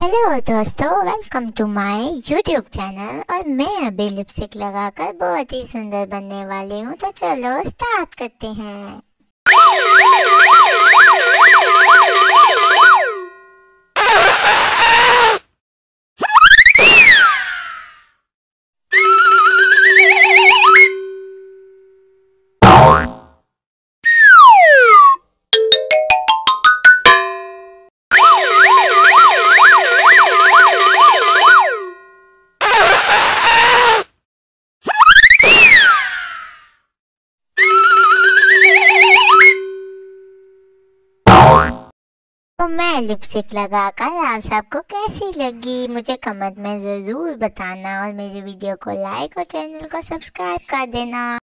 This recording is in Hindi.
हेलो दोस्तों welcome to my YouTube channel और मैं अभी लिपस्टिक लगाकर बहुत ही सुंदर बनने वाली हूँ तो चलो स्टार्ट करते हैं। तो मैं लिपस्टिक लगाकर आप सबको कैसी लगी? मुझे कमेंट में ज़रूर बताना और मेरी वीडियो को लाइक और चैनल को सब्सक्राइब कर देना।